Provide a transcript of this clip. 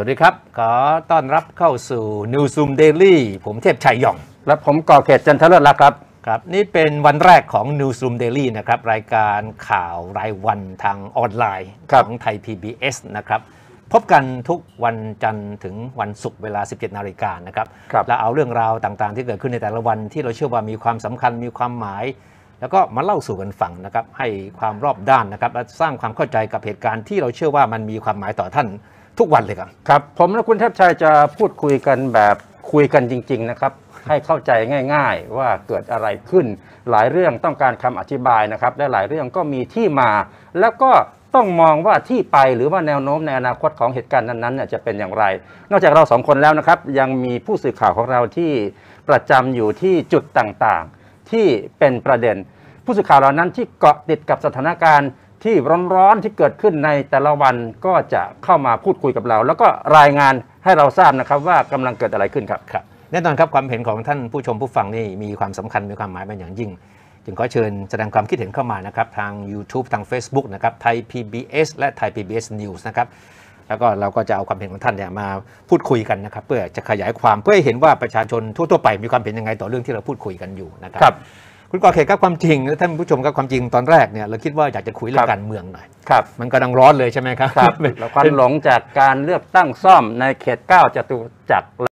สวัสดีครับ ขอต้อนรับเข้าสู่ Newsroom Daily ผมเทพชัยหย่อง และผมก่อเขตจันทเลิศละครับ ครับ นี่เป็นวันแรกของ Newsroom Daily นะครับ รายการข่าวรายวันทางออนไลน์ครับของไทย PBS นะครับ พบกันทุกวันจันทร์ถึงวันศุกร์เวลา 17 นาฬิกานะครับครับและเอาเรื่องราวต่างๆ ที่เกิดขึ้นในแต่ละวันที่เราเชื่อว่ามีความสำคัญมีความหมาย แล้วก็มาเล่าสู่กันฟังนะครับ ให้ความรอบด้านนะครับ และสร้างความเข้าใจกับเหตุการณ์ที่เราเชื่อว่ามันมีความหมายต่อท่าน ทุกวันเลยครับครับ ผมและคุณเทพชัยจะพูดคุยกันแบบคุยกันจริง ๆ นะครับ ให้เข้าใจง่าย ๆ ว่าเกิดอะไรขึ้น หลายเรื่องต้องการคำอธิบายนะครับและหลายเรื่องก็มีที่มา แล้วก็ต้องมองว่าที่ไปหรือว่าแนวโน้มในอนาคตของเหตุการณ์นั้นๆเนี่ยจะเป็นอย่างไร นอกจากเราสองคนแล้วนะครับ ยังมีผู้สื่อข่าวของเราที่ประจำอยู่ที่จุดต่างๆ ที่เป็นประเด็น ผู้สื่อข่าวเหล่านั้นที่เกาะติดกับสถานการณ์ ที่ร้อนๆที่เกิดขึ้นในแต่ละวันก็จะเข้ามาพูดคุยกับเรา แล้วก็รายงานให้เราทราบนะครับว่ากำลังเกิดอะไรขึ้นครับครับแน่นอนครับความเห็นของท่านผู้ชมผู้ฟังนี่มีความสำคัญมีความหมายเป็นอย่างยิ่ง จึงขอเชิญแสดงความคิดเห็นเข้ามานะครับทาง YouTube ทาง Facebook นะครับไทย PBS และไทย PBS News นะครับแล้วก็เราก็จะเอาความเห็นของท่านเนี่ยมาพูดคุยกันนะครับเพื่อจะขยายความเพื่อให้เห็นว่าประชาชนทั่วๆไปมีความเห็นยังไงต่อเรื่องที่เราพูดคุยกันอยู่นะครับ ครับคุณก่อเขตครับความจริงและท่านผู้ชมครับความจริงตอนแรกเนี่ยเราคิดว่าอยากจะคุยเรื่อครังบ การเมืองหน่อย ครับ มันกำลังร้อนเลยใช่ไหมครับ ครับ แล้วควันหลงจากการเลือกตั้งซ่อมในเขต 9จตุจักร